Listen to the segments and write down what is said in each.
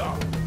大。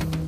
now.